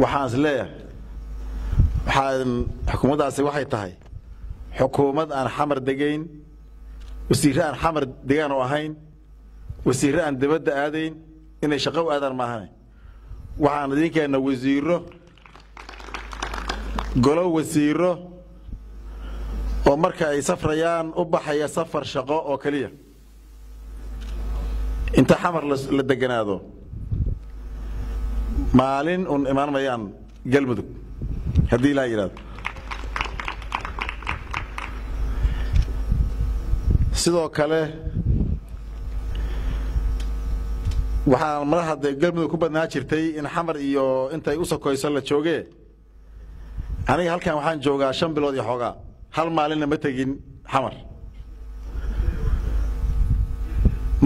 waxaan is leeyahay xukuumaddaasi waxay tahay xukuumad aan xamar degayn wasiirre aan xamar degaan oo ahayn wasiirre aan dibadda aadayn inay shaqo u aadaan maahane. Waxaan idinkeenna wasiirro golo wasiirro oo marka ay safrayaan u baxaya safar shaqo oo keliya. Inta xamar la deganaado maalin un imaan mayaan galmudug haddii ilaa yidhahdo sidoo kale waxaa mara haddee galmudug ku badnaa jirtay in xamar iyo intay u sokoyso la joogee. Aniga halkan waxaan joogaa shan bilood iyo xoogaa. Hal maalinna ma tegin xamar.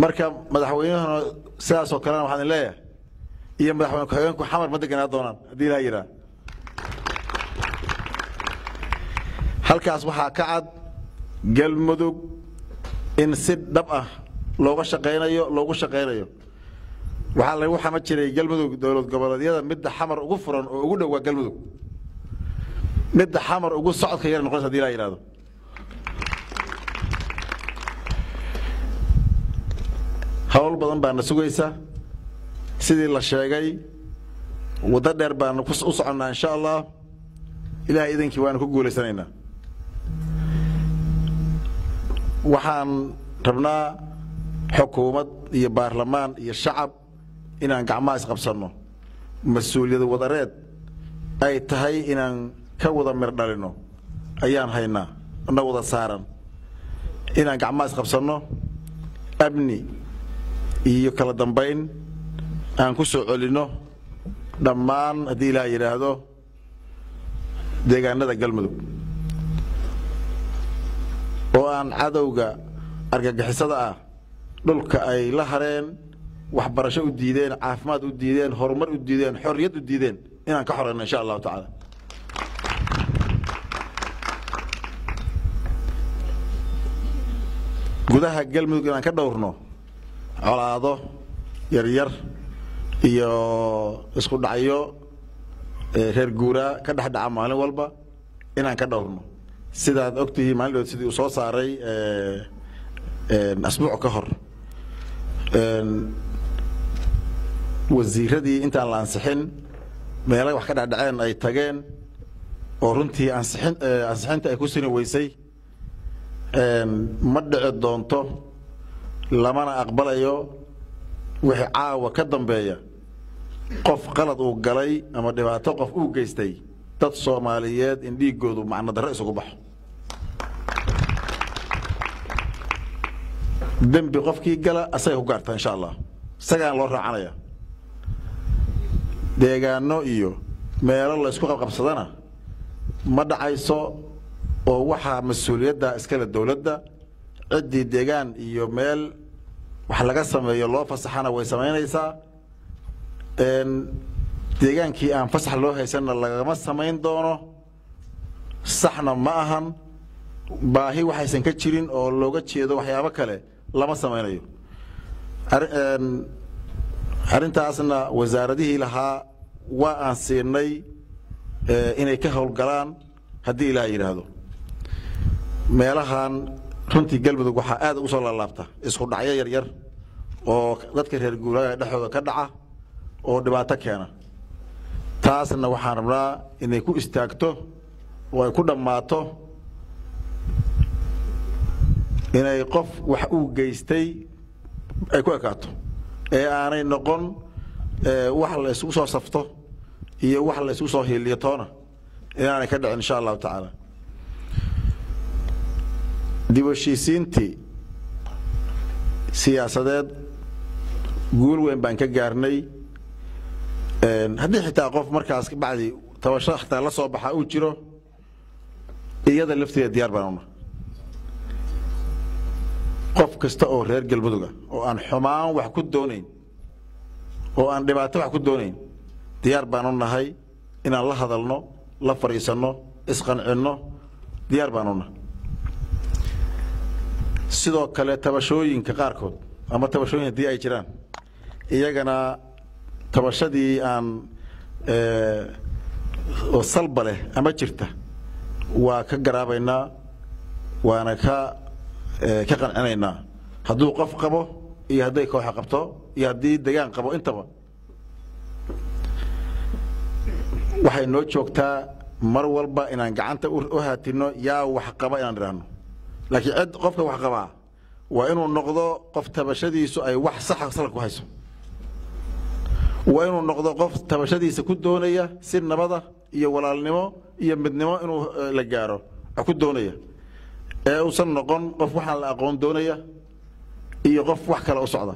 Marka madaxweynahuna sidaasoo kalena waxaan leeyahay iyo madaxweyne ku-xigeenku xamar ma deganaa doonaan? Haddii ilaa yidhaha halkaas waxaa ka cad galmudug in si dhab ah looga shaqaynayo loogu shaqaynayo waxaa lagu xama jiray galmudug dowlad goboleedyada midda xamar ugu furan oo ugu dhow waa galmudug midda xamar ugu socodka yar noqonaysa haddii laa yidhahdo hawl badan baana sugaysa sidii la sheegay waddo dheer baanu u soconnaa insha allah. Ilahay idankii waanu ku guulaysanaynaa waxaan rabnaa xukuumad iyo baarlamaan iyo shacab inaan gacmaha isqabsanno. Mas'uuliyad wadareed ay tahay inaan ka wada mir dhalino ayaan haynaa na wada saaran. Inaan gacmaha isqabsanno amni iyo kala dambayn aan ku soo celinno dhammaan haddii ilaa yidhaahdo deegaanada galmudug. Oo aan cadowga argagixisada ah dhulka ay la hareen waxbarasho u diideen caafimaad u diideen horumar u diideen xorriyad u diideen inaan ka xoreyno insha allahu tacaala. Gudaha galmudug inaan ka dhowrno colaado yaryar iyo isku dhacyo reer guuraa ka dhex dhaca maalin walba inaan ka dhowrno sidaad ogtihiin maalin dhood sidii uu soo saaray asbuuc ka hor. Wasiiradii intaan la ansixin meela wax ka dhexdhaceen ay tageen oo runtii ansixin ansixinta ay ku sini weysay ma dhici doonto lamana aqbalayo wixii caawa ka dambeeya qof qalad uu galay ama dhibaato qof uu geystay dad soomaaliyeed in dhiigoodu macno darro isugu baxo. Dembi qofkii gala asagay ku gaartaa insha allah. Isagaan loo raacanaya. Deegaano iyo meelo la isku qabqabsadana ma dhacayso oo waxaa mas'uuliyadda iskale dowladda ciddii deegaan iyo meel wax laga sameeyo loo fasaxana way samaynaysaa deegaankii aan fasax loo haysanna lagama samayn doono. Saxna ma ahan. Baahi waxaysan ka jirin oo looga jeedo waxyaabo kale lama samaynayo. Arrintaasna wasaaradihii lahaa waa aan siinay inay ka howlgalaan haddii ilaah yidhaahdo. Meelahan runtii galmudug waxaa aad ugu soo laalaabta. Isku dhacyo yaryar oo dadka reer guuraaga dhexdooda ka dhaca oo dhibaato keena. Taasna waxaan rabnaa inay ku istaagto oo ay ku dhammaato inay qof wax uu geystay ay ku ekaato. Ee aanay noqon wax la soo safto iyo wax la soo hiiliyo toona inaanay ka dhicin insha allahu tacaala. Dib heshiisiintii siyaasadeed guul weyn baan ka gaarnay haddii xitaa qof markaas bacdi tabasho xitaa la soo baxa uu jiro iyada lafteeda diyaar baan una qof kasta oo reer galmuduga oo aan xumaan wax ku doonayn oo aan dhibaato wax ku doonayn diyaar baan u nahay inaan la hadalno la fadhiisanno isqancinno diyaar baan una sidoo kale tabashooyinka qaarkood ama tabashooyin haddii ay jiraan iyagana tabashadii aan oo salba leh ama jirta waa ka garaabaynaa waana ka ka qancinaynaa. Hadduu qof qabo iyo hadday kooxa qabto iyo haddii degaan qabo intaba. Waxay noo joogtaa mar walba inaan gacanta u haatino yaa wax qaba inaan idhaahno laakiin cid qofka wax qabaa waa inuu noqdo qof tabashadiisu ay wax saxa salka ku hayso waa inuu noqdo qof tabashadiisa ku doonaya si nabada iyo walaalnimo iyo midnimo inuu la gaaro. Ku doonaya. Ee uusan noqon qof waxaan la aqoon doonaya iyo qof wax kale u socda